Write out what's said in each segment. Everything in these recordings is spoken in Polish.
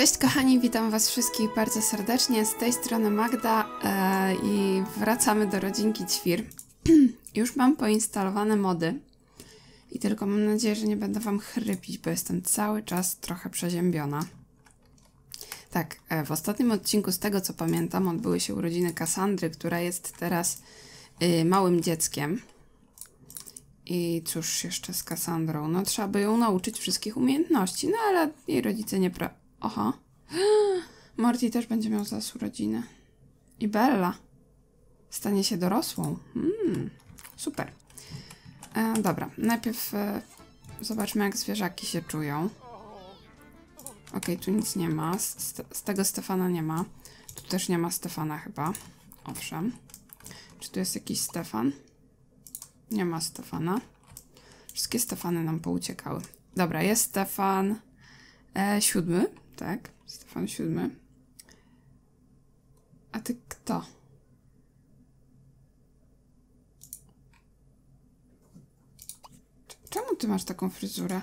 Cześć kochani, witam was wszystkich bardzo serdecznie. Z tej strony Magda e, i wracamy do rodzinki Ćwir. Już mam poinstalowane mody i tylko mam nadzieję, że nie będę wam chrypić, bo jestem cały czas trochę przeziębiona. Tak, e, w ostatnim odcinku, z tego co pamiętam, odbyły się urodziny Kassandry, która jest teraz y, małym dzieckiem. I cóż jeszcze z Kassandrą? No trzeba by ją nauczyć wszystkich umiejętności, no ale jej rodzice nie. Oho. Morty też będzie miał zaraz urodziny. I Bella. Stanie się dorosłą. Mm, super. E, dobra, najpierw e, zobaczmy jak zwierzaki się czują. Okej, tu nic nie ma. Z, z tego Stefana nie ma. Tu też nie ma Stefana chyba. Owszem. Czy tu jest jakiś Stefan? Nie ma Stefana. Wszystkie Stefany nam pouciekały. Dobra, jest Stefan e, siódmy, tak? Stefan siódmy. A ty kto? Czemu ty masz taką fryzurę?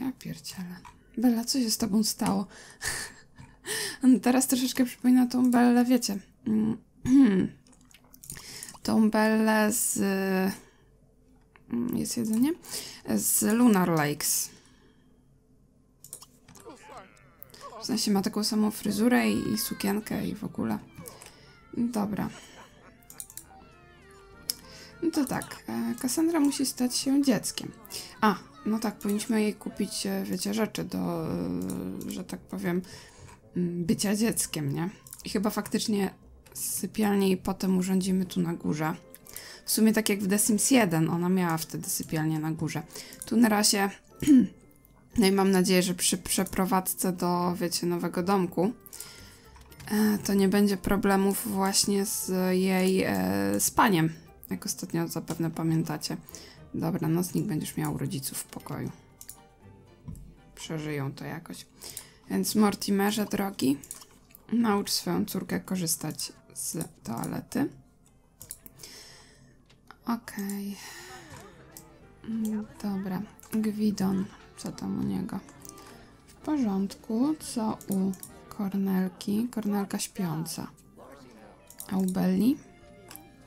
Ja pierdzielę. Bella, co się z tobą stało? teraz troszeczkę przypomina tą Bellę, wiecie. tą Bellę z... Mm, jest jedzenie? Z Lunar Lakes. W sensie ma taką samą fryzurę i, i sukienkę i w ogóle. Dobra. No to tak, Kassandra musi stać się dzieckiem. A, no tak, powinniśmy jej kupić, e, wiecie, rzeczy do, e, że tak powiem, mm, bycia dzieckiem, nie? I chyba faktycznie sypialnię i potem urządzimy tu na górze. W sumie tak jak w The Sims 1, ona miała wtedy sypialnię na górze. Tu na razie, no i mam nadzieję, że przy przeprowadzce do, wiecie, nowego domku, e, to nie będzie problemów właśnie z jej spaniem, jak ostatnio zapewne pamiętacie. Dobra, nocnik będziesz miał rodziców w pokoju. Przeżyją to jakoś. Więc Mortimerze drogi, naucz swoją córkę korzystać z toalety. Okej. Okay. Dobra. Gwidon. Co tam u niego? W porządku. Co u Kornelki? Kornelka śpiąca. A u Belli?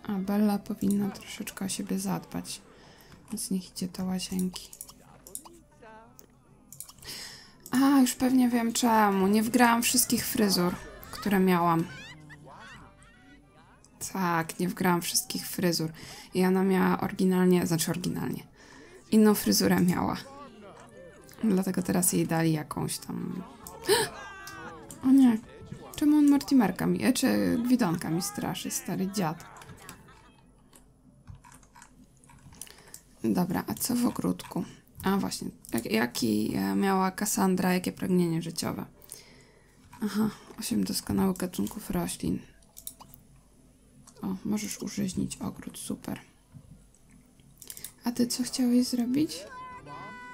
A Bella powinna troszeczkę o siebie zadbać. Więc niech idzie do łazienki. A, już pewnie wiem czemu. Nie wgrałam wszystkich fryzur, które miałam. Tak, nie wgrałam wszystkich fryzur. I ona miała oryginalnie, znaczy oryginalnie, inną fryzurę miała. Dlatego teraz jej dali jakąś tam... O nie, czemu on Mortimerka mi, e, czy Gwidonka mi straszy, stary dziad. Dobra, a co w ogródku? A właśnie, jak, jaki e, miała Kassandra, jakie pragnienie życiowe? Aha, osiem doskonałych gatunków roślin. O, możesz użyźnić ogród, super. A ty co chciałeś zrobić?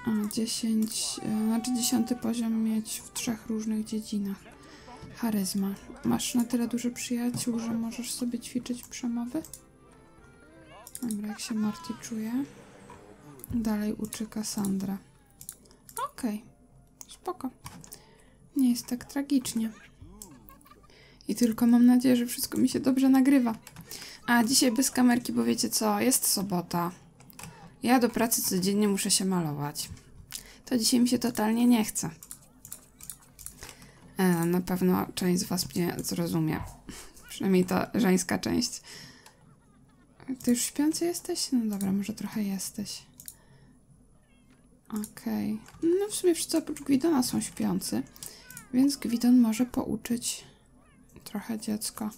A, 10, e, znaczy dziesiąty poziom mieć w trzech różnych dziedzinach. Charyzma. Masz na tyle dużo przyjaciół, że możesz sobie ćwiczyć przemowy? Dobra, jak się Marty czuje? Dalej uczy Kassandra. Okej, okay. spoko. Nie jest tak tragicznie. I tylko mam nadzieję, że wszystko mi się dobrze nagrywa. A dzisiaj bez kamerki, bo wiecie co, jest sobota. Ja do pracy codziennie muszę się malować. To dzisiaj mi się totalnie nie chce. E, na pewno część z Was mnie zrozumie. Przynajmniej ta żeńska część. Ty już śpiący jesteś? No dobra, może trochę jesteś. Okej. Okay. No w sumie wszyscy oprócz Gwidona są śpiący, więc Gwidon może pouczyć trochę dziecko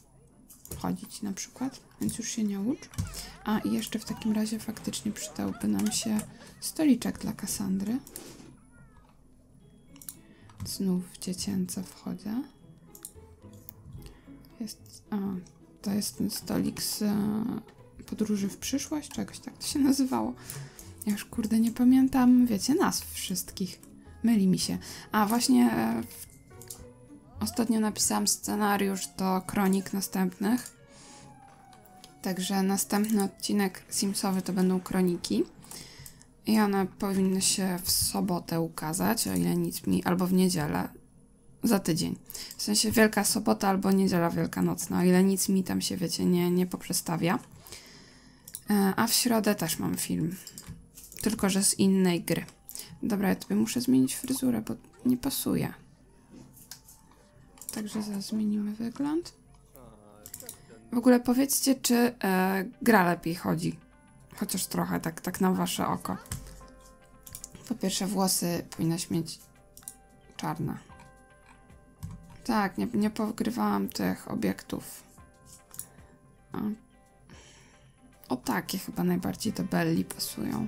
chodzić na przykład, więc już się nie ucz. A i jeszcze w takim razie faktycznie przydałby nam się stoliczek dla Kasandry. Znów dziecięce wchodzę. Jest, a, to jest ten stolik z e, podróży w przyszłość, czegoś tak to się nazywało. Ja już kurde nie pamiętam, wiecie, nazw wszystkich. Myli mi się. A właśnie e, ostatnio napisałam scenariusz do kronik następnych. Także następny odcinek Simsowy to będą kroniki. I one powinny się w sobotę ukazać, o ile nic mi, albo w niedzielę. Za tydzień. W sensie Wielka Sobota albo Niedziela Wielkanocna, o ile nic mi tam się, wiecie, nie, nie poprzestawia. E, a w środę też mam film. Tylko, że z innej gry. Dobra, ja tobie muszę zmienić fryzurę, bo nie pasuje. Także zmienimy wygląd. W ogóle powiedzcie, czy e, gra lepiej chodzi. Chociaż trochę, tak, tak na wasze oko. Po pierwsze, włosy powinnaś mieć czarne. Tak, nie, nie pogrywałam tych obiektów. O takie chyba najbardziej do Belli pasują.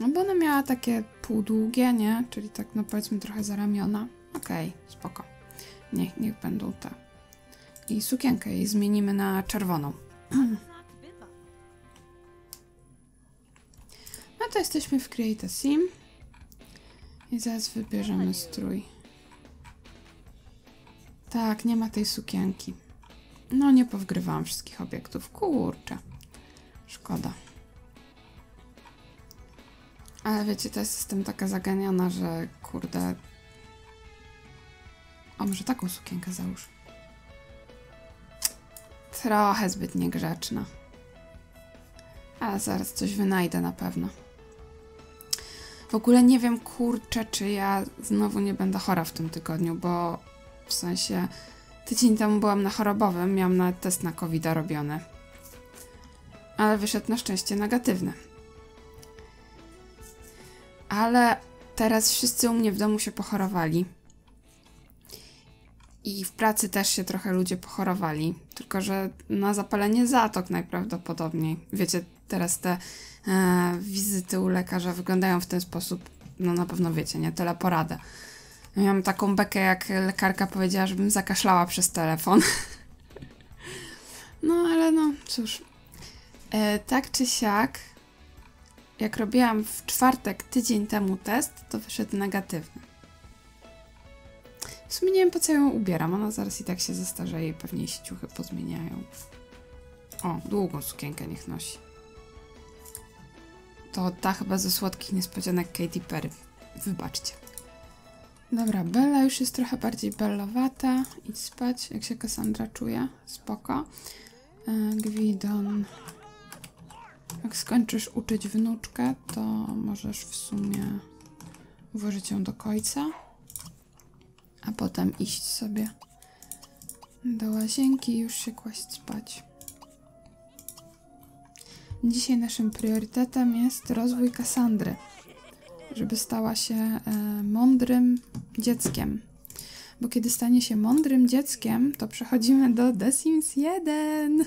No bo ona miała takie półdługie, nie? Czyli tak, no powiedzmy trochę za ramiona. Okej, okay, spoko. Niech, niech będą te. I sukienkę jej zmienimy na czerwoną. No to jesteśmy w Create Sim. I zaraz wybierzemy strój. Tak, nie ma tej sukienki. No, nie powgrywałam wszystkich obiektów. Kurczę. Szkoda. Ale wiecie, to jest jestem taka zaganiana, że kurde. O, może taką sukienkę załóż. Trochę zbyt niegrzeczna. Ale zaraz coś wynajdę na pewno. W ogóle nie wiem, kurczę, czy ja znowu nie będę chora w tym tygodniu, bo w sensie tydzień temu byłam na chorobowym, miałam nawet test na covid robiony. Ale wyszedł na szczęście negatywny. Ale teraz wszyscy u mnie w domu się pochorowali. I w pracy też się trochę ludzie pochorowali. Tylko, że na zapalenie zatok najprawdopodobniej. Wiecie, teraz te e, wizyty u lekarza wyglądają w ten sposób. No na pewno wiecie, nie? Teleporadę. Miałam taką bekę, jak lekarka powiedziała, żebym zakaszlała przez telefon. no ale no, cóż. E, tak czy siak, jak robiłam w czwartek tydzień temu test, to wyszedł negatywny. W sumie nie wiem po co ją ubieram, ona zaraz i tak się zestarzeje i pewnie się ciuchy pozmieniają. O, długą sukienkę niech nosi. To ta chyba ze słodkich niespodzianek Katy Perry. Wybaczcie. Dobra, Bella już jest trochę bardziej bellowata. Idź spać, jak się Cassandra czuje. Spoko. E, Gwidon. Jak skończysz uczyć wnuczkę, to możesz w sumie włożyć ją do końca. A potem iść sobie do łazienki i już się kłaść spać. Dzisiaj naszym priorytetem jest rozwój Kassandry żeby stała się e, mądrym dzieckiem. Bo kiedy stanie się mądrym dzieckiem, to przechodzimy do The Sims 1.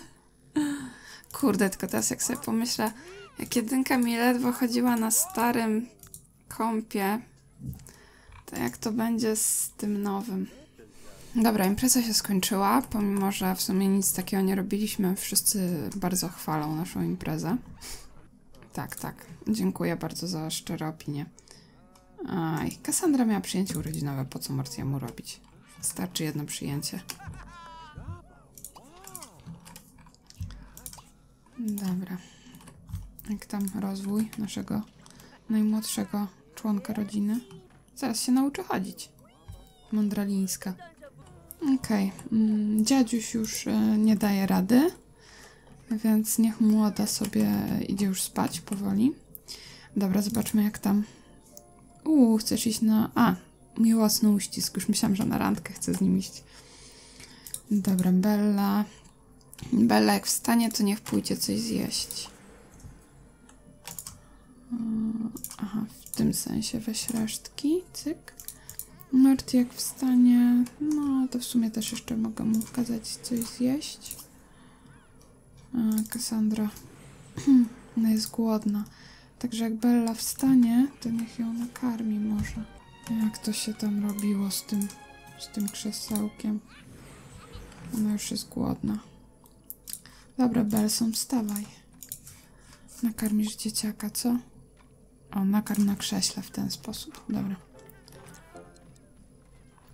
Kurde, tylko teraz jak sobie pomyślę, jak jedynka mi ledwo chodziła na starym kompie, jak to będzie z tym nowym? Dobra, impreza się skończyła, pomimo że w sumie nic takiego nie robiliśmy. Wszyscy bardzo chwalą naszą imprezę. Tak, tak. Dziękuję bardzo za szczere opinie. Aj, Kassandra miała przyjęcie urodzinowe, po co Martiemu robić? Starczy jedno przyjęcie. Dobra. Jak tam rozwój naszego najmłodszego członka rodziny? Zaraz się nauczy chodzić. Mądralińska. Okej. Okay. Mm, dziadziuś już e, nie daje rady. Więc niech młoda sobie idzie już spać powoli. Dobra, zobaczmy jak tam. Uuu, chcesz iść na... A, miłosny uścisk. Już myślałam, że na randkę chcę z nim iść. Dobra, Bella. Bella jak wstanie, to niech pójdzie coś zjeść. Aha, w tym sensie weź resztki. Cyk. Marty jak wstanie, no to w sumie też jeszcze mogę mu kazać coś zjeść. A, Cassandra. Ona jest głodna. Także jak Bella wstanie, to niech ją nakarmi może. Jak to się tam robiło z tym, z tym krzesełkiem. Ona już jest głodna. Dobra, Belson, wstawaj. Nakarmisz dzieciaka, co? O, nakarm na krześle w ten sposób. Dobra.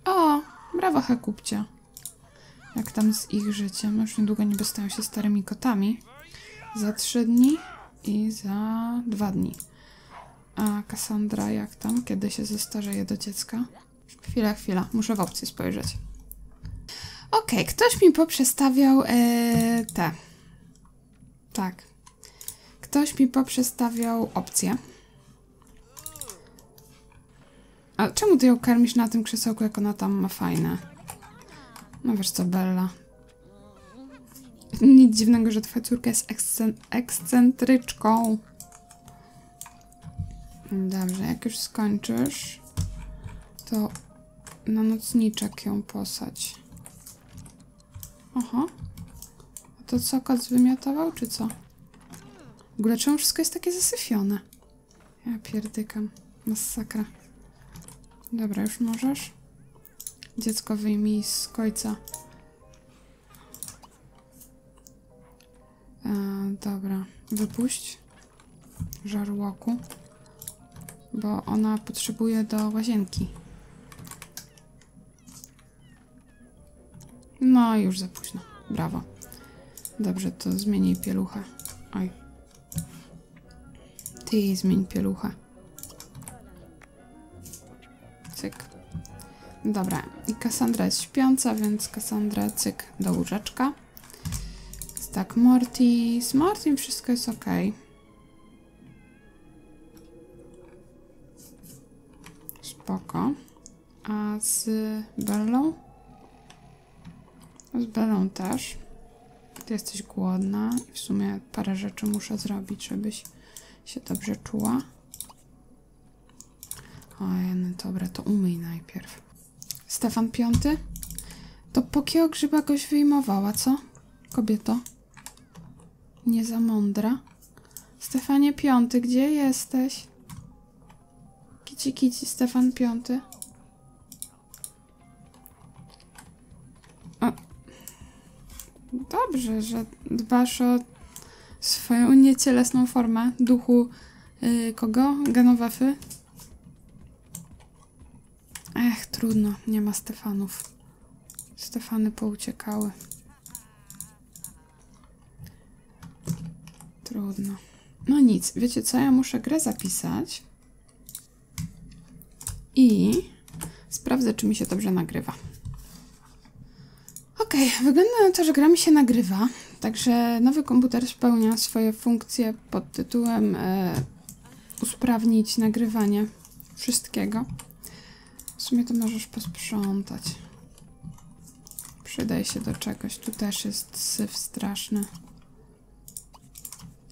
O, brawo Hekupcia jak tam z ich życiem. Już niedługo niby stają się starymi kotami. Za trzy dni i za dwa dni. A Cassandra jak tam? Kiedy się zestarzeje do dziecka? Chwila, chwila. Muszę w opcję spojrzeć. Okej, ktoś mi poprzestawiał e, te. Tak. Ktoś mi poprzestawiał opcję. A czemu ty ją karmisz na tym krzesełku, jak ona tam ma fajne? No wiesz co, Bella. Nic dziwnego, że twoja córka jest ekscen ekscentryczką. Dobrze, jak już skończysz, to na nocniczek ją posadź. Oho. A to co, kot zwymiotował, czy co? W ogóle czemu wszystko jest takie zasyfione? Ja pierdykam. Masakra. Dobra, już możesz? Dziecko wyjmij z kojca. E, dobra, wypuść żarłoku, bo ona potrzebuje do łazienki. No, już za późno. Brawo. Dobrze, to zmień pieluchę. Oj. Ty zmień pieluchę. Cyk. Dobra, i Cassandra jest śpiąca, więc Cassandra cyk do łóżeczka. Tak, Morty. Z Mortym wszystko jest ok. Spoko. A z Bellą? Z Bellą też. Ty jesteś głodna i w sumie parę rzeczy muszę zrobić, żebyś się dobrze czuła. No dobra, to umyj najpierw. Stefan Piąty? To po grzyba goś wyjmowała, co? Kobieto? Nie za mądra. Stefanie Piąty, gdzie jesteś? Kici, kici, Stefan Piąty. Dobrze, że dbasz o swoją niecielesną formę duchu yy, kogo? Genowefy? Ech, trudno, nie ma Stefanów. Stefany pouciekały. Trudno. No nic, wiecie co, ja muszę grę zapisać i sprawdzę, czy mi się dobrze nagrywa. Ok, wygląda na to, że gra mi się nagrywa, także nowy komputer spełnia swoje funkcje pod tytułem e, usprawnić nagrywanie wszystkiego. Sumie to możesz posprzątać. Przydaj się do czegoś. Tu też jest syf straszny.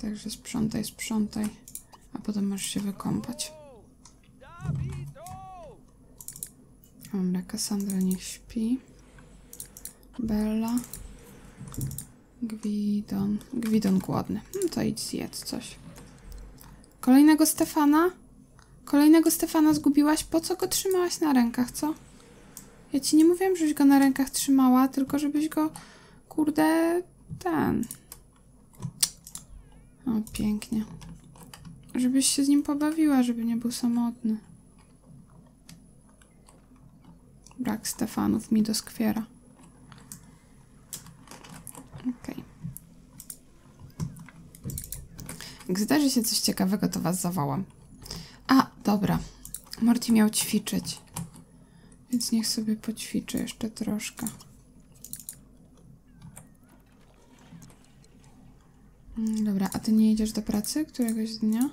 Także sprzątaj, sprzątaj. A potem możesz się wykąpać. Dobra, Cassandra niech śpi. Bella. Gwidon. Gwidon głodny. No to idź zjedz coś. Kolejnego Stefana? Kolejnego Stefana zgubiłaś? Po co go trzymałaś na rękach, co? Ja ci nie mówiłam, żebyś go na rękach trzymała, tylko żebyś go, kurde, ten... O, pięknie. Żebyś się z nim pobawiła, żeby nie był samotny. Brak Stefanów mi doskwiera. Okej. Okay. Jak zdarzy się coś ciekawego, to was zawołam. Dobra. Morty miał ćwiczyć. Więc niech sobie poćwiczy jeszcze troszkę. Mm, dobra, a ty nie idziesz do pracy któregoś dnia?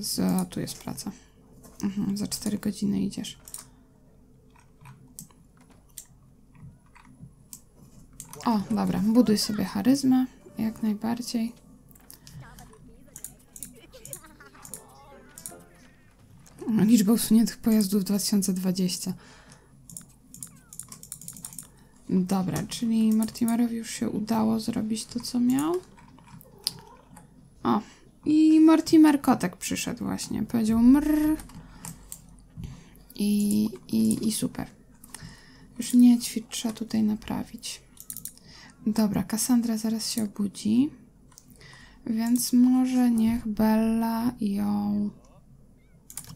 Za, tu jest praca. Mhm, za 4 godziny idziesz. O, dobra, buduj sobie charyzmę, jak najbardziej. Liczba usuniętych pojazdów 2020. Dobra, czyli Mortimerowi już się udało zrobić to, co miał. O, i Mortimer Kotek przyszedł właśnie. Powiedział mrr. I, i, i super. Już nie ćwicz, trzeba tutaj naprawić. Dobra, Cassandra zaraz się obudzi. Więc może niech Bella ją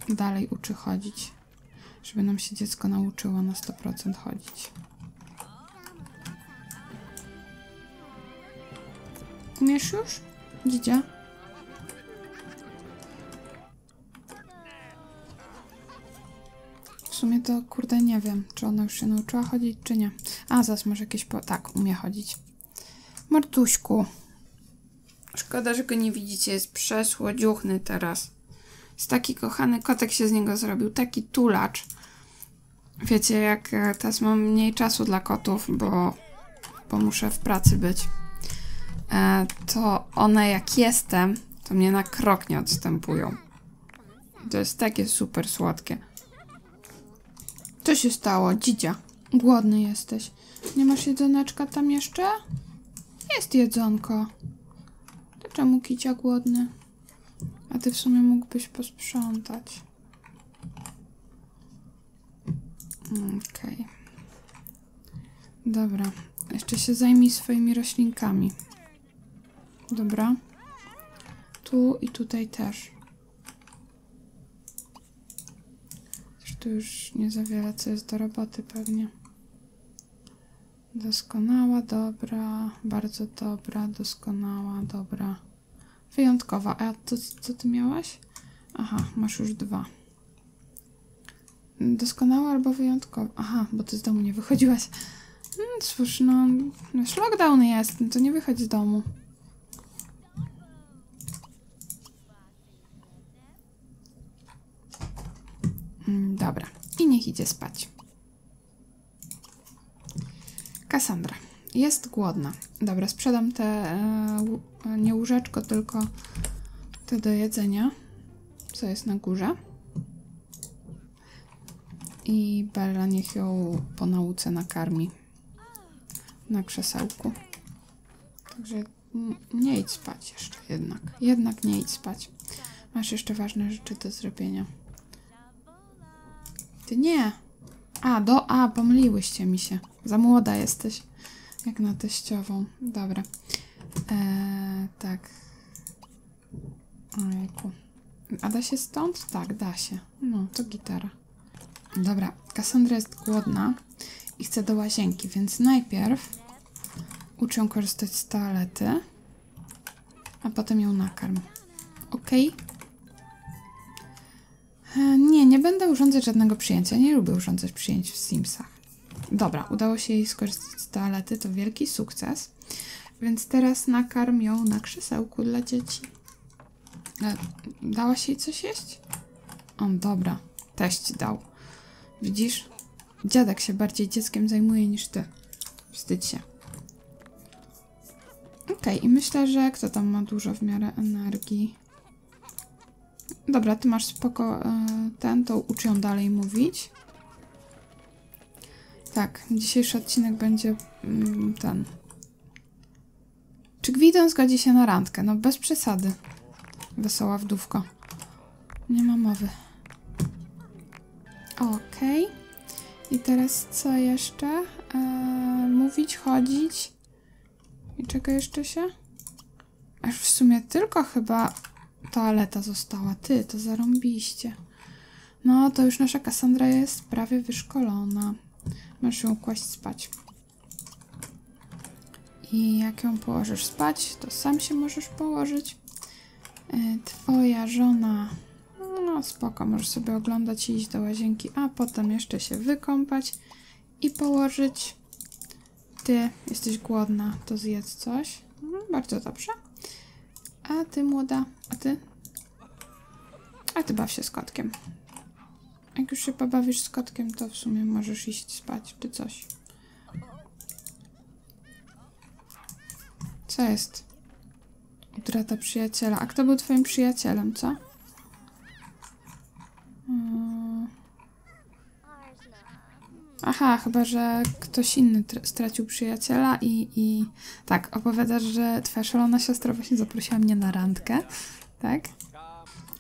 dalej uczy chodzić. Żeby nam się dziecko nauczyło na 100% chodzić. Umiesz już? Dzidzia? W sumie to, kurde, nie wiem, czy ona już się nauczyła chodzić, czy nie. A, zaraz może jakieś po... Tak, umie chodzić. Martuśku. Szkoda, że go nie widzicie, jest przesłodziuchny teraz. Jest taki kochany kotek się z niego zrobił, taki tulacz. Wiecie, jak e, teraz mam mniej czasu dla kotów, bo, bo muszę w pracy być, e, to one jak jestem, to mnie na krok nie odstępują. To jest takie super słodkie. Co się stało, dzidzia? Głodny jesteś. Nie masz jedzoneczka tam jeszcze? Jest jedzonko. To czemu kicia głodny? A ty w sumie mógłbyś posprzątać. Okej. Dobra. Jeszcze się zajmij swoimi roślinkami. Dobra. Tu i tutaj też. Tu już nie za wiele co jest do roboty pewnie. Doskonała, dobra, bardzo dobra, doskonała, dobra. Wyjątkowa. A to, co ty miałaś? Aha, masz już dwa. Doskonała albo wyjątkowa. Aha, bo ty z domu nie wychodziłaś. Hmm, cóż, no, już lockdown jest, no to nie wychodź z domu. Mm, Dobra, i niech idzie spać. Kassandra jest głodna. Dobra, sprzedam te, e, nie łóżeczko, tylko te do jedzenia, co jest na górze. I Bella niech ją po nauce nakarmi na krzesełku. Także nie idź spać jeszcze jednak. Jednak nie idź spać. Masz jeszcze ważne rzeczy do zrobienia. Ty nie. A, do A, pomyliłyście mi się. Za młoda jesteś. Jak na teściową. Dobra. Eee, tak. Ojejku. A da się stąd? Tak, da się. No, to gitara. Dobra, Cassandra jest głodna i chce do łazienki, więc najpierw uczę ją korzystać z toalety, a potem ją nakarm. Ok? E, Nie, nie będę urządzać żadnego przyjęcia. Nie lubię urządzać przyjęć w Simsach. Dobra, udało się jej skorzystać z toalety, to wielki sukces. Więc teraz nakarm ją na krzesełku dla dzieci. E, Dałaś jej coś jeść? O, dobra. Teść dał. Widzisz? Dziadek się bardziej dzieckiem zajmuje niż ty. Wstydź się. Okej, i myślę, że kto tam ma dużo w miarę energii? Dobra, ty masz spoko e, ten, to ucz ją dalej mówić. Tak, dzisiejszy odcinek będzie mm, ten. Czy Gwidon zgodzi się na randkę? No bez przesady. Wesoła wdówko. Nie ma mowy. Okej. I teraz co jeszcze? Eee, mówić, chodzić. I czego jeszcze się? Aż w sumie tylko chyba toaleta została. Ty, to zarąbiście. No, to już nasza Kassandra jest prawie wyszkolona. Masz ją kłaść spać. I jak ją położysz spać, to sam się możesz położyć. E, Twoja żona no spoko, możesz sobie oglądać i iść do łazienki, a potem jeszcze się wykąpać i położyć. Ty jesteś głodna, to zjedz coś. No, bardzo dobrze. A ty młoda, a ty? A ty baw się z kotkiem. Jak już się pobawisz z kotkiem, to w sumie możesz iść spać czy coś. Co jest? Utrata przyjaciela. A kto był twoim przyjacielem, co? Mm. Aha, chyba, że ktoś inny tr- stracił przyjaciela i, i tak, opowiadasz, że twoja szalona siostra właśnie zaprosiła mnie na randkę, tak?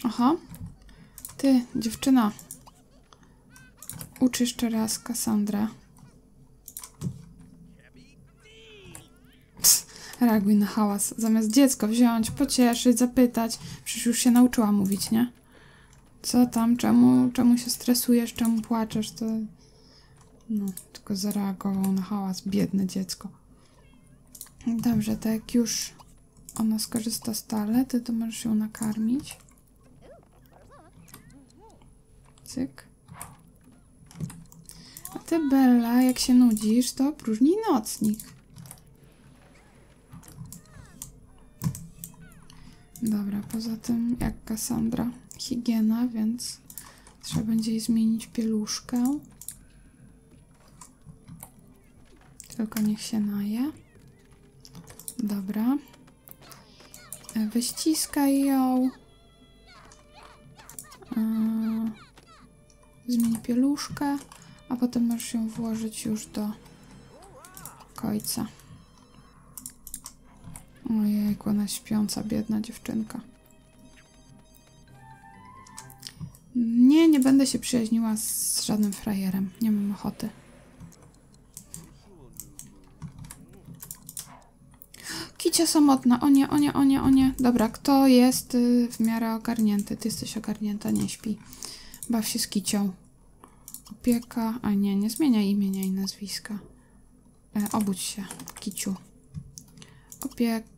Aha. Ty, dziewczyno. Ucz jeszcze raz Kassandrę. Reaguj na hałas. Zamiast dziecko wziąć, pocieszyć, zapytać. Przecież już się nauczyła mówić, nie? Co tam? Czemu, czemu się stresujesz? Czemu płaczesz? To... No, tylko zareagował na hałas. Biedne dziecko. Dobrze, to jak już ona skorzysta z toalety, to możesz ją nakarmić. Cyk. A ty, Bella, jak się nudzisz, to próżnij nocnik. Dobra, poza tym jak Cassandra, higiena, więc trzeba będzie jej zmienić pieluszkę. Tylko niech się naje. Dobra. Wyściskaj ją. Zmień pieluszkę, a potem możesz ją włożyć już do końca. Ojejku, ona śpiąca, biedna dziewczynka. Nie, nie będę się przyjaźniła z żadnym frajerem. Nie mam ochoty. Kicia samotna. O nie, o nie, o nie, o nie. Dobra, kto jest y, w miarę ogarnięty? Ty jesteś ogarnięta, nie śpi. Baw się z kicią. Opieka. A nie, nie zmieniaj imienia i nazwiska. E, obudź się, kiciu. Opieka.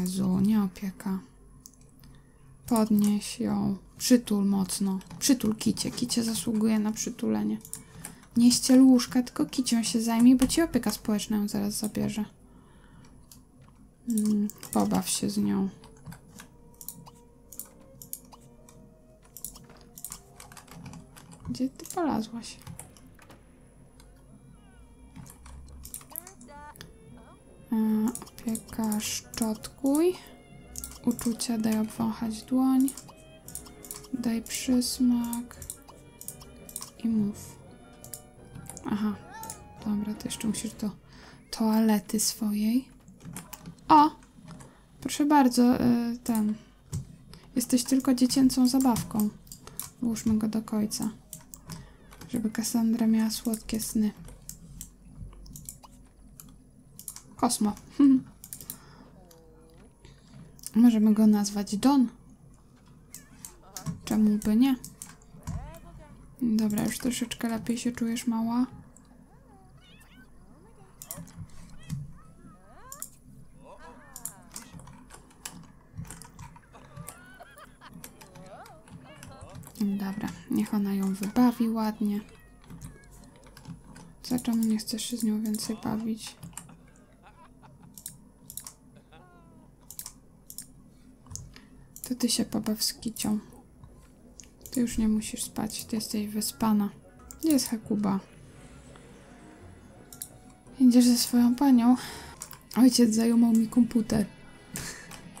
Jezu, nie opieka. Podnieś ją. Przytul mocno. Przytul kicie. Kicie zasługuje na przytulenie. Nie ściel łóżka, tylko kicią się zajmij, bo ci opieka społeczna ją zaraz zabierze. Mm, pobaw się z nią. Gdzie ty polazłaś? Opieka szczotkuj. Uczucia daj obwąchać dłoń. Daj przysmak. I mów. Aha. Dobra, to jeszcze musisz do toalety swojej. O! Proszę bardzo, y, ten. Jesteś tylko dziecięcą zabawką. Włóżmy go do końca. Żeby Cassandra miała słodkie sny. Kosmo. Możemy go nazwać Don. Czemu by nie? Dobra, już troszeczkę lepiej się czujesz, mała. Dobra, niech ona ją wybawi ładnie. Czemu nie chcesz się z nią więcej bawić? Ty się pobaw z kicią. Ty już nie musisz spać, ty jesteś wyspana. Gdzie jest Hakuba? Idziesz ze swoją panią? Ojciec zajumał mi komputer.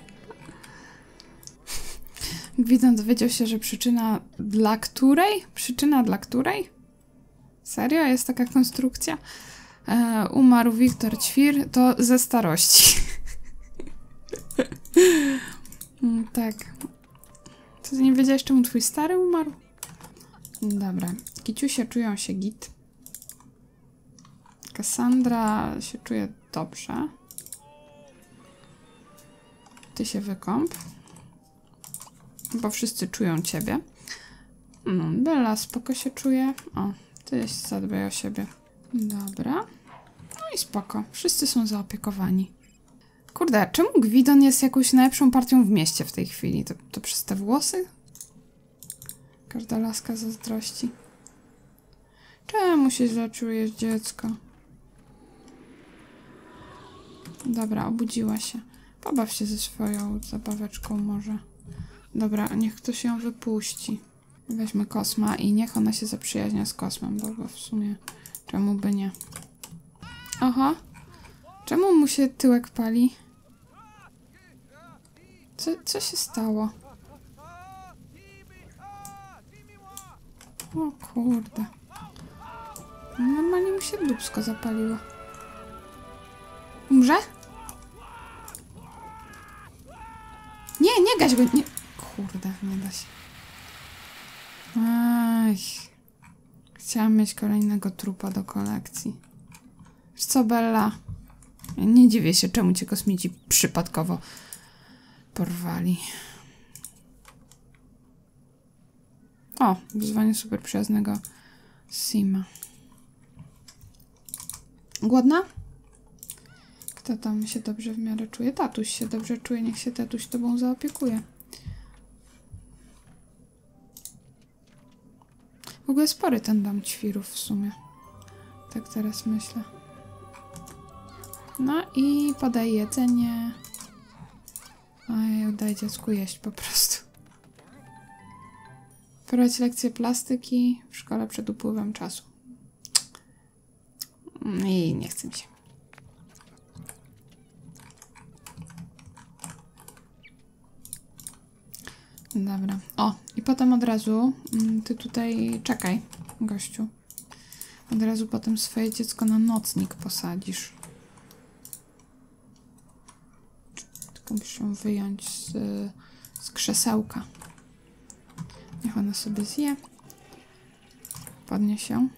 Widząc dowiedział się, że przyczyna dla której? Przyczyna dla której? Serio? Jest taka konstrukcja? E, umarł Wiktor Ćwir, to ze starości. Mm, tak. To ty nie wiedziałeś, czemu twój stary umarł? Dobra. Kiciusie czują się git. Cassandra się czuje dobrze. Ty się wykąp. Bo wszyscy czują ciebie. No, Bella spoko się czuje. O, ty zadbaj o siebie. Dobra. No i spoko. Wszyscy są zaopiekowani. Kurde, czemu Gwidon jest jakąś najlepszą partią w mieście w tej chwili? To, to przez te włosy? Każda laska zazdrości. Czemu się źle czujesz, dziecko? Dobra, obudziła się. Pobaw się ze swoją zabaweczką może. Dobra, niech ktoś ją wypuści. Weźmy Kosma i niech ona się zaprzyjaźnia z Kosmem, bo, w sumie czemu by nie. Aha. Czemu mu się tyłek pali? Co, co się stało? O kurde. Normalnie mu się dubsko zapaliło. Umrze? Nie, nie gaś go, nie. Kurde, nie da się. Ach. Chciałam mieć kolejnego trupa do kolekcji. Co, Bella? Nie dziwię się, czemu cię kosmici przypadkowo porwali. O, wyzwanie super przyjaznego Sima. Głodna? To tam się dobrze w miarę czuje. Tatuś się dobrze czuje, niech się tatuś tobą zaopiekuje. W ogóle spory ten dom ćwirów w sumie. Tak teraz myślę. No i podaj jedzenie. Oj, daj dziecku jeść po prostu. Prowadź lekcję plastyki w szkole przed upływem czasu. I nie chcę mi się. Dobra. O, i potem od razu mm, ty tutaj czekaj, gościu. Od razu potem swoje dziecko na nocnik posadzisz. Muszę ją wyjąć z, z krzesełka. Niech ona sobie zje. Podnieś się.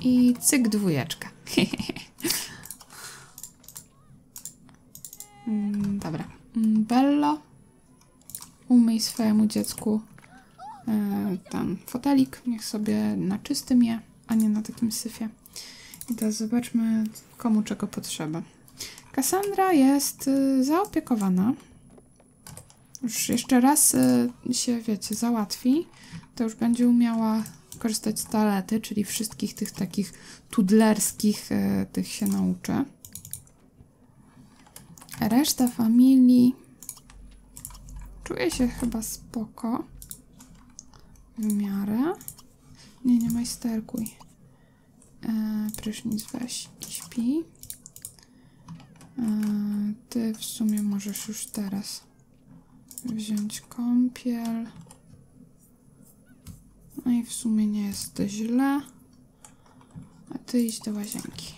I cyk dwójeczka. Mm, Dobra. Mm, Bello, umyj swojemu dziecku e, tam fotelik. Niech sobie na czystym je, a nie na takim syfie. I teraz zobaczmy, komu czego potrzeba. Kassandra jest y, zaopiekowana. Już jeszcze raz y, się, wiecie, załatwi, to już będzie umiała korzystać z toalety, czyli wszystkich tych takich tudlerskich y, tych się nauczy. Reszta familii czuje się chyba spoko. W miarę. Nie, nie majsterkuj. E, prysznic weź śpi. E, ty w sumie możesz już teraz wziąć kąpiel. No i w sumie nie jest źle. A ty idź do łazienki.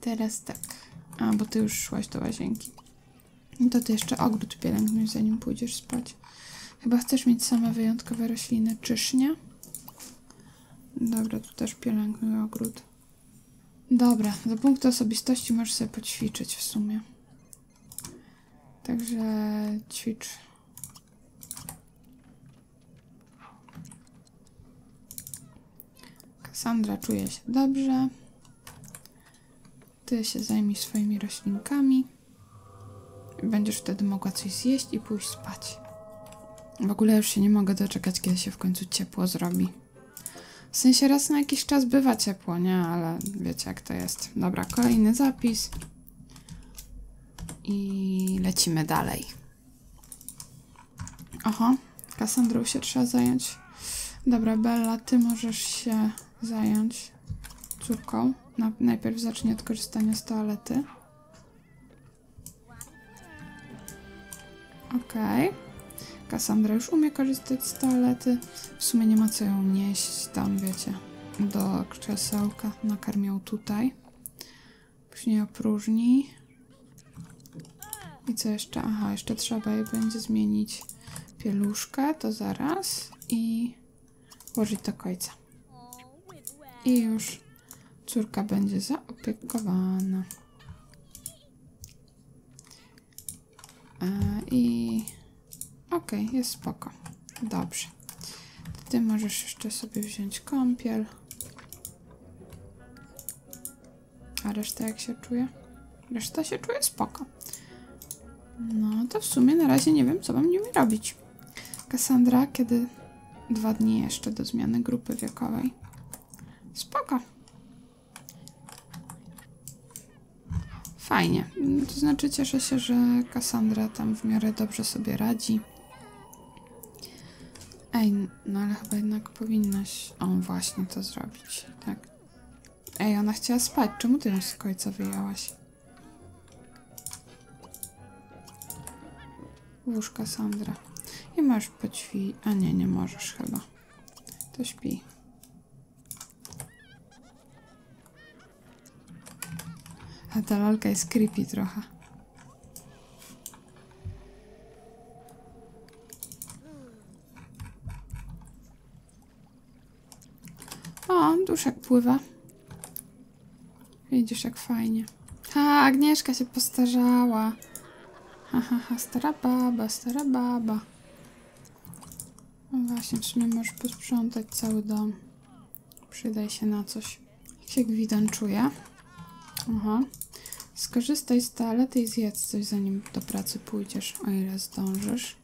Teraz tak. A, bo ty już szłaś do łazienki. No to ty jeszcze ogród pielęgnuj, zanim pójdziesz spać. Chyba chcesz mieć same wyjątkowe rośliny, czyż nie? Dobra, tu też pielęgnuj ogród. Dobra, do punktu osobistości możesz sobie poćwiczyć w sumie. Także ćwicz. Kassandra czuje się dobrze. Ty się zajmij swoimi roślinkami. Będziesz wtedy mogła coś zjeść i pójść spać. W ogóle już się nie mogę doczekać, kiedy się w końcu ciepło zrobi. W sensie raz na jakiś czas bywa ciepło, nie? Ale wiecie jak to jest. Dobra, kolejny zapis. I lecimy dalej. Oho, Kassandrą się trzeba zająć. Dobra, Bella, ty możesz się zająć córką. Na, najpierw zacznie od korzystania z toalety. Okej. Kassandra już umie korzystać z toalety. W sumie nie ma co ją nieść tam, wiecie, do krzesełka. Nakarm ją tutaj. Później opróżni. I co jeszcze? Aha, jeszcze trzeba jej będzie zmienić pieluszkę, to zaraz. I włożyć do końca. I już córka będzie zaopiekowana. E, I okej, jest spoko. Dobrze. Ty możesz jeszcze sobie wziąć kąpiel. A reszta jak się czuje? Reszta się czuje spoko. No to w sumie na razie nie wiem, co mam nimi robić. Kassandra, kiedy dwa dni jeszcze do zmiany grupy wiekowej. Spoko. Fajnie. To znaczy cieszę się, że Kassandra tam w miarę dobrze sobie radzi. Ej, no ale chyba jednak powinnaś on właśnie to zrobić, tak. Ej, ona chciała spać. Czemu ty ją z końca wyjęłaś? Łóż Kassandra. Nie możesz poćwi... A nie, nie możesz chyba. To śpi. A ta lalka jest creepy trochę. O, duszek pływa. Widzisz, jak fajnie. Ha, Agnieszka się postarzała. Ha, ha, ha, stara baba, stara baba. No właśnie, w sumie możesz posprzątać cały dom. Przydaj się na coś. Jak się Gwidan czuje? Aha. Skorzystaj z toalety i zjedz coś, zanim do pracy pójdziesz, o ile zdążysz.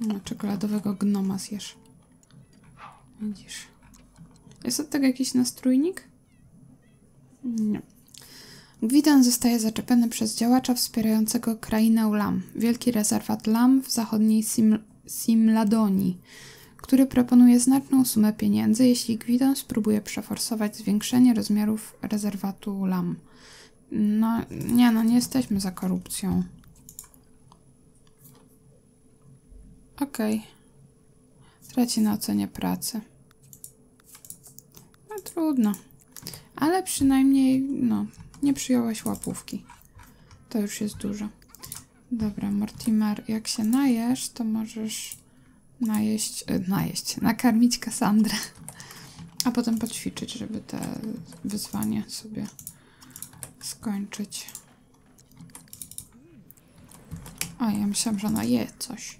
No, czekoladowego gnoma zjesz. Widzisz. Jest od tego jakiś nastrójnik? Nie. Gwidan zostaje zaczepiony przez działacza wspierającego krainę Lam, wielki rezerwat Lam w zachodniej Sim Simladonii, który proponuje znaczną sumę pieniędzy, jeśli Gwidon spróbuje przeforsować zwiększenie rozmiarów rezerwatu Lam. No, nie, no nie jesteśmy za korupcją. Okej. Okay. Traci na ocenie pracy. No trudno. Ale przynajmniej, no, nie przyjąłeś łapówki. To już jest dużo. Dobra, Mortimer, jak się najesz, to możesz najeść, e, najeść, nakarmić Kassandrę. A potem poćwiczyć, żeby te wyzwanie sobie skończyć. A, ja myślałam, że ona je coś.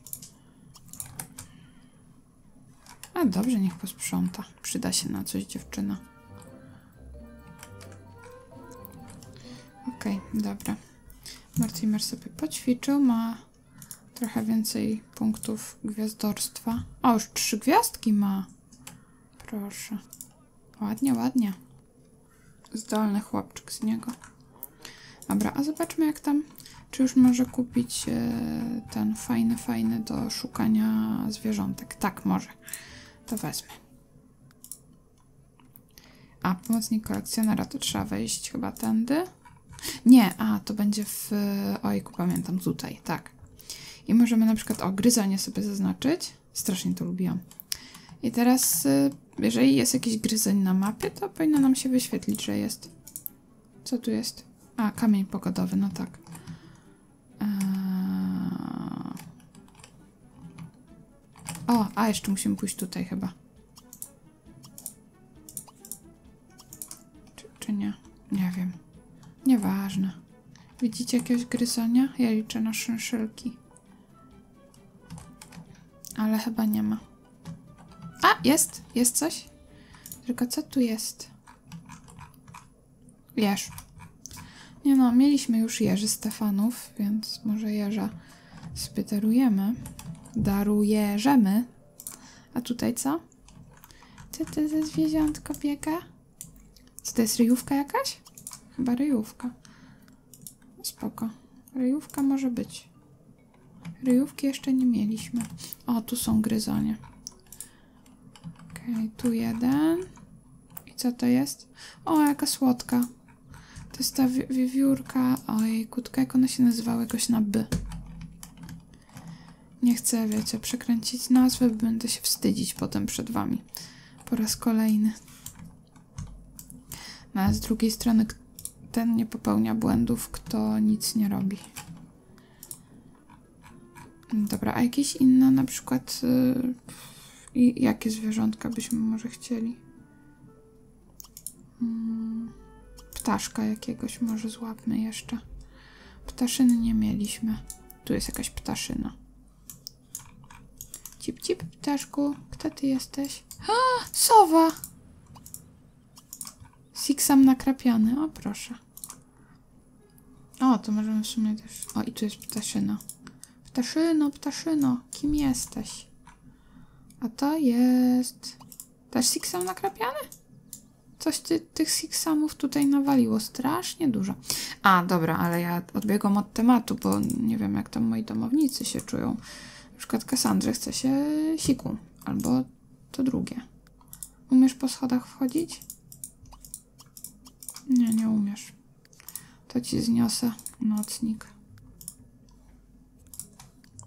A dobrze, niech posprząta. Przyda się na coś dziewczyna. Okej, okay, dobra. Mortimer sobie poćwiczył, ma trochę więcej punktów gwiazdorstwa. O, już trzy gwiazdki ma. Proszę. Ładnie, ładnie. Zdolny chłopczyk z niego. Dobra, a zobaczmy jak tam, czy już może kupić e, ten fajny, fajny do szukania zwierzątek. Tak, może. To wezmę. A, pomocnik kolekcjonera to trzeba wejść chyba tędy. Nie, a, to będzie w... Ojku, pamiętam, tutaj, tak. I możemy na przykład, o, gryzonie sobie zaznaczyć. Strasznie to lubiłam. I teraz, y, jeżeli jest jakiś gryzoń na mapie, to powinno nam się wyświetlić, że jest. Co tu jest? A, kamień pogodowy, no tak. O, a jeszcze musimy pójść tutaj chyba. Czy, czy nie? Nie wiem. Nieważne. Widzicie jakiegoś gryzonia? Ja liczę na szynszylki. Ale chyba nie ma. A, jest! Jest coś? Tylko co tu jest? Jeż. Nie no, mieliśmy już jeży Stefanów, więc może jeża sobie. Darujemy. A tutaj co? Co to za zwierzątko biega? Co to jest ryjówka jakaś? Chyba ryjówka. Spoko. Ryjówka może być. Ryjówki jeszcze nie mieliśmy. O, tu są gryzonie. Okej, okay, tu jeden. I co to jest? O, jaka słodka. To jest ta wi wiewiórka. Ojej, kutka, jak ona się nazywała? Jakoś na by. Nie chcę, wiecie, przekręcić nazwy, będę się wstydzić potem przed wami. Po raz kolejny. No, a z drugiej strony ten nie popełnia błędów, kto nic nie robi. Dobra, a jakieś inne na przykład yy, jakie zwierzątka byśmy może chcieli? Hmm, ptaszka jakiegoś może złapmy jeszcze. Ptaszyny nie mieliśmy. Tu jest jakaś ptaszyna. Cip, cip, ptaszku. Kto ty jesteś? A, sowa! Siksam nakrapiany. O, proszę. O, to możemy w sumie też... O, i tu jest ptaszyna. Ptaszyno, ptaszyno, kim jesteś? A to jest... Też siksam nakrapiany? Coś ty, tych siksamów tutaj nawaliło strasznie dużo. A, dobra, ale ja odbiegam od tematu, bo nie wiem, jak tam moi domownicy się czują. Na przykład Kassandrze chce się siku, albo to drugie. Umiesz po schodach wchodzić? Nie, nie umiesz. To ci zniosę nocnik.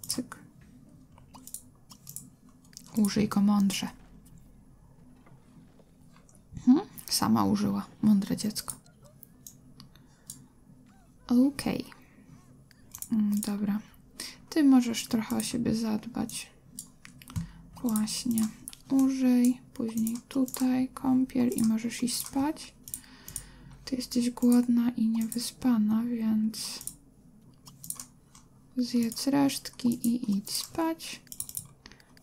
Cyk. Użyj go mądrze. Hmm? Sama użyła. Mądre dziecko. Okej. Okay. Mm, dobra. Ty możesz trochę o siebie zadbać. Właśnie. Użyj. Później tutaj kąpiel i możesz iść spać. Ty jesteś głodna i niewyspana, więc zjedz resztki i idź spać.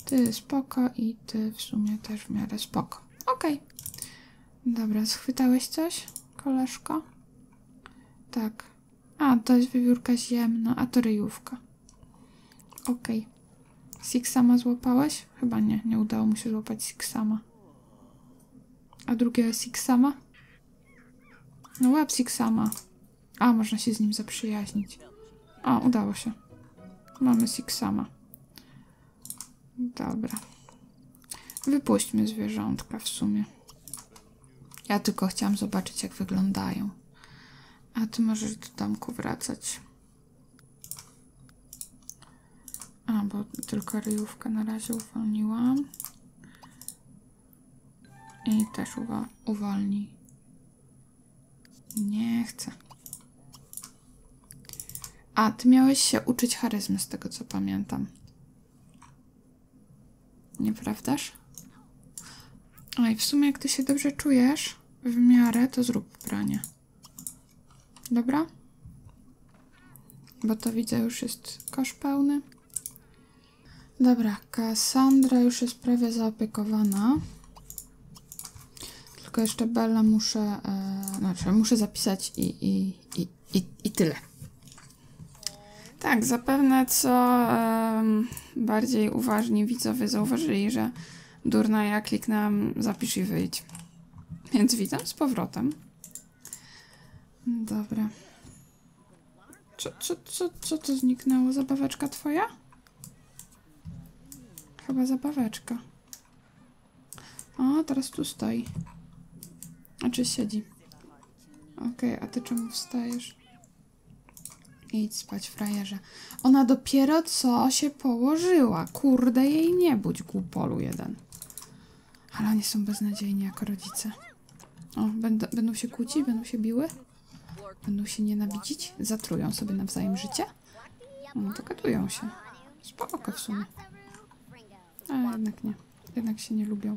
Ty spoko i ty w sumie też w miarę spoko. Okej. Okay. Dobra, schwytałeś coś, koleżko? tak. A, to jest wiewiórka ziemna, a to ryjówka. Okej. Sixama złapałeś? Chyba nie, nie udało mu się złapać Sixama. A drugiego Sixama? No łap Sixama. A, można się z nim zaprzyjaźnić. O, udało się. Mamy Sixama. Dobra. Wypuśćmy zwierzątka w sumie. Ja tylko chciałam zobaczyć, jak wyglądają. A ty możesz do domku wracać. A, bo tylko ryjówkę na razie uwolniłam. I też uwolni. Nie chcę. A, ty miałeś się uczyć charyzmy z tego, co pamiętam. Nieprawdaż? Oj, w sumie jak ty się dobrze czujesz, w miarę, to zrób pranie. Dobra? Bo to widzę, już jest kosz pełny. Dobra, Cassandra już jest prawie zaopiekowana. Tylko jeszcze Bella muszę, e, znaczy muszę zapisać i, i, i, i, i tyle. Tak, zapewne co em, bardziej uważni widzowie zauważyli, że durna ja kliknęłam zapisz i wyjdź. Więc witam z powrotem. Dobra. Co, co, co, co to zniknęło? Zabaweczka twoja? Chyba zabaweczka. O, teraz tu stoi. A czy siedzi? Okej, a ty czemu wstajesz? Idź spać, frajerze. Ona dopiero co się położyła. Kurde, jej nie budź, głupolu jeden. Ale oni są beznadziejni jako rodzice. O, będą, będą się kłócić? Będą się biły? Będą się nienawidzić? Zatrują sobie nawzajem życie? No, dogadują się. Spoko w sumie. A jednak nie. Jednak się nie lubią.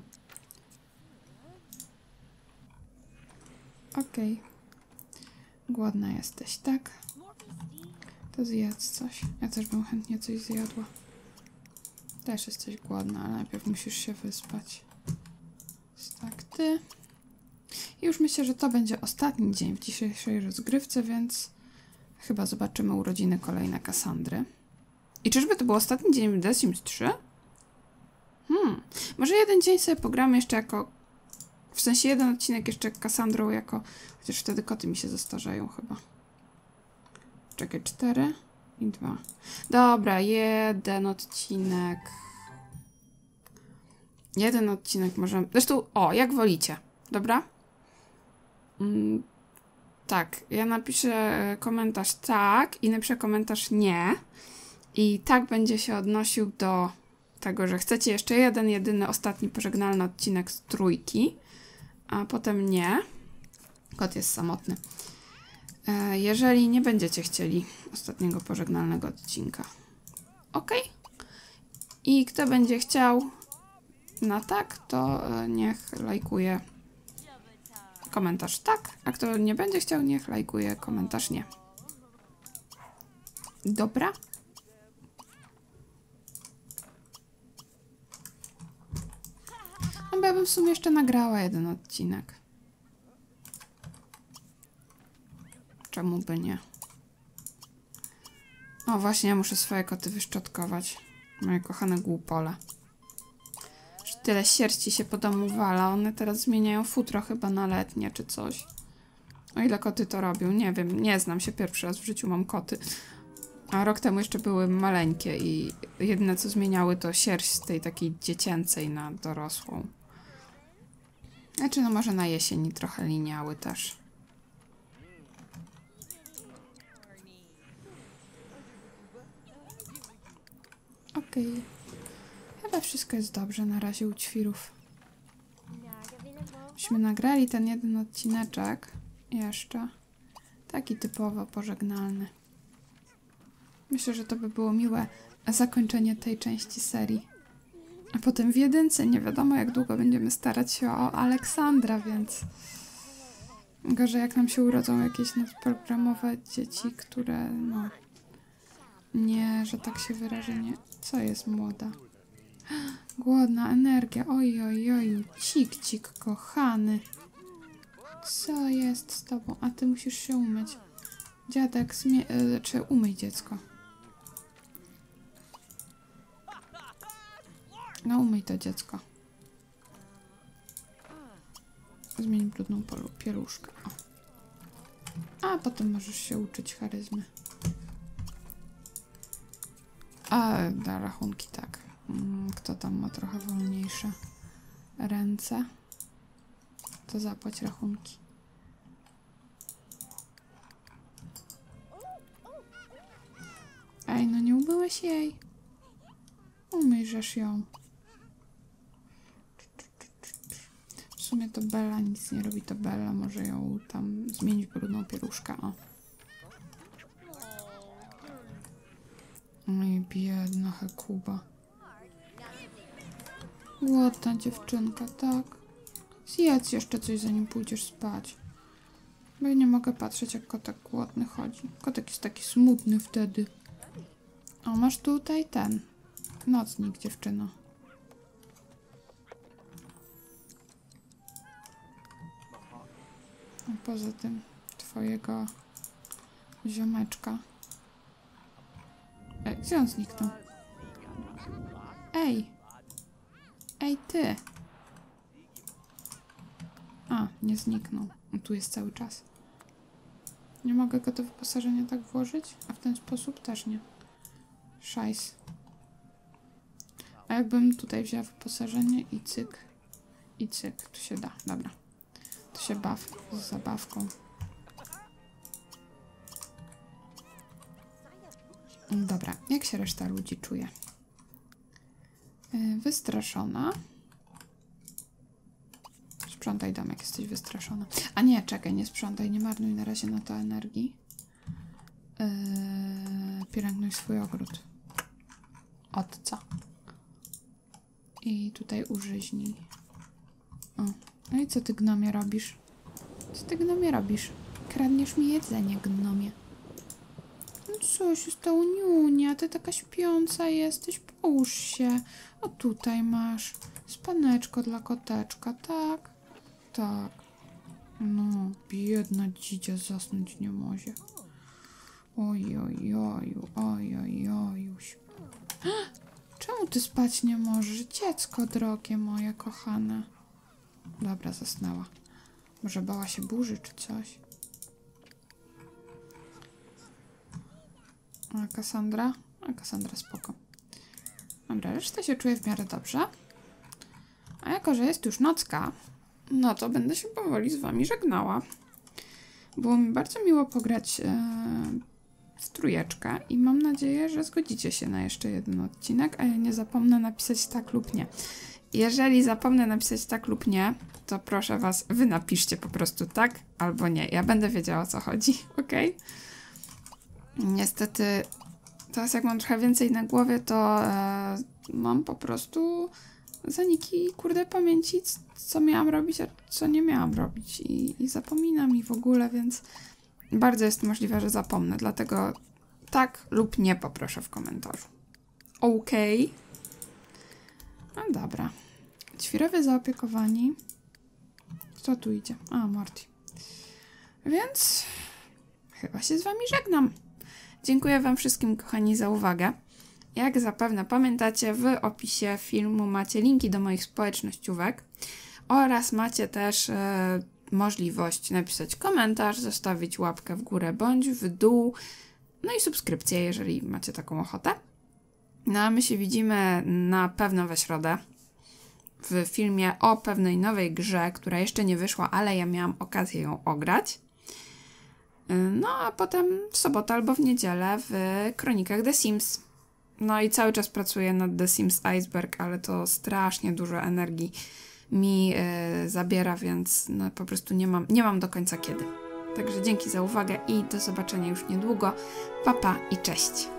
Okej. Głodna jesteś, tak? To zjedz coś. Ja też bym chętnie coś zjadła. Też jesteś głodna, ale najpierw musisz się wyspać. Tak, ty. I już myślę, że to będzie ostatni dzień w dzisiejszej rozgrywce, więc chyba zobaczymy urodziny kolejne Kassandry. I czyżby to był ostatni dzień w The Sims 3? Hmm. Może jeden dzień sobie pogramy jeszcze jako... W sensie jeden odcinek jeszcze Cassandrą jako... Chociaż wtedy koty mi się zestarzeją chyba. Czekaj, cztery i dwa. Dobra, jeden odcinek. Jeden odcinek możemy... Zresztą, o, jak wolicie. Dobra? Mm, tak, ja napiszę komentarz tak i napiszę komentarz nie. I tak będzie się odnosił do tego, że chcecie jeszcze jeden, jedyny, ostatni pożegnalny odcinek z trójki, a potem nie. Kot jest samotny. E, Jeżeli nie będziecie chcieli ostatniego pożegnalnego odcinka. Ok? I kto będzie chciał na tak, to e, niech lajkuje komentarz tak, a kto nie będzie chciał, niech lajkuje komentarz nie. Dobra? Bo ja bym w sumie jeszcze nagrała jeden odcinek. Czemu by nie? O, właśnie, ja muszę swoje koty wyszczotkować. Moje kochane głupole. Już tyle sierści się po domu wala. One teraz zmieniają futro chyba na letnie czy coś. O ile koty to robią? Nie wiem, nie znam się. Pierwszy raz w życiu mam koty. A rok temu jeszcze były maleńkie i jedyne co zmieniały to sierść z tej takiej dziecięcej na dorosłą. Znaczy, no może na jesieni trochę liniały też. Okej. Chyba wszystko jest dobrze na razie u ćwirów. Myśmy nagrali ten jeden odcineczek jeszcze. Taki typowo pożegnalny. Myślę, że to by było miłe zakończenie tej części serii. A potem w jedynce nie wiadomo jak długo będziemy starać się o Aleksandra, więc gorzej jak nam się urodzą jakieś nadprogramowe dzieci, które no nie, że tak się wyrażę, nie. Co jest młoda? Głodna energia, oj, oj, oj, cik, cik, kochany. Co jest z tobą? A ty musisz się umyć. Dziadek, zmie- e, czy umyj dziecko. No umyj to dziecko. Zmień brudną polu- pieluszkę. O. A potem możesz się uczyć charyzmy. A, da rachunki tak. Mm, Kto tam ma trochę wolniejsze ręce? To zapłać rachunki. Ej, no nie umyłeś jej. Umyjrzesz ją. W sumie to Bella nic nie robi, to Bella może ją tam zmienić brudną pieluszkę. O. Oj, biedna Hekuba. Głodna dziewczynka, tak. Zjedz jeszcze coś, zanim pójdziesz spać. Bo ja nie mogę patrzeć, jak kotek głodny chodzi. Kotek jest taki smutny wtedy. O, masz tutaj ten. Nocnik, dziewczyno. Poza tym twojego ziomeczka. Ej, gdzie on zniknął? Ej! Ej, ty! A, nie zniknął. On tu jest cały czas. Nie mogę go do wyposażenia tak włożyć, a w ten sposób też nie. Szajs. A jakbym tutaj wzięła wyposażenie i cyk, i cyk, tu się da, dobra. To się baw z zabawką. Dobra, jak się reszta ludzi czuje? Yy, Wystraszona. Sprzątaj dom, jak jesteś wystraszona. A nie, czekaj, nie sprzątaj, nie marnuj na razie na to energii. Yy, pielęgnuj swój ogród. Otca. I tutaj użyźnij. No i co ty, gnomie, robisz? Co ty, gnomie, robisz? Kradniesz mi jedzenie, gnomie. No co się stało, Niunia? Ty taka śpiąca jesteś. Połóż się. O, tutaj masz. Spaneczko dla koteczka, tak? Tak. No, biedna dzidzia zasnąć nie może. Oj, oj, oj, oj, oj, ojuś. Czemu ty spać nie możesz? Dziecko drogie moje, kochane. Dobra, zasnęła. Może bała się burzy czy coś? A Kassandra? A Kassandra spoko. Dobra, reszta się czuje w miarę dobrze. A jako, że jest już nocka, no to będę się powoli z wami żegnała. Było mi bardzo miło pograć e, w trójeczkę i mam nadzieję, że zgodzicie się na jeszcze jeden odcinek, a ja nie zapomnę napisać tak lub nie. Jeżeli zapomnę napisać tak lub nie, to proszę was, wy napiszcie po prostu tak albo nie. Ja będę wiedziała o co chodzi, ok? Niestety, teraz jak mam trochę więcej na głowie, to e, mam po prostu zaniki, kurde, pamięci, co miałam robić, a co nie miałam robić. I, i zapominam i w ogóle, więc bardzo jest możliwe, że zapomnę. Dlatego tak lub nie poproszę w komentarzu. Okej. No dobra. Ćwirowie zaopiekowani. Kto tu idzie? A, Morty. Więc chyba się z wami żegnam. Dziękuję wam wszystkim, kochani, za uwagę. Jak zapewne pamiętacie, w opisie filmu macie linki do moich społecznościówek oraz macie też e, możliwość napisać komentarz, zostawić łapkę w górę bądź w dół, no i subskrypcję, jeżeli macie taką ochotę. No a my się widzimy na pewno we środę w filmie o pewnej nowej grze, która jeszcze nie wyszła, ale ja miałam okazję ją ograć. No a potem w sobotę albo w niedzielę w kronikach The Sims. No i cały czas pracuję nad The Sims Iceberg, ale to strasznie dużo energii mi e, zabiera, więc no, po prostu nie mam, nie mam do końca kiedy. Także dzięki za uwagę i do zobaczenia już niedługo. Papa pa i cześć!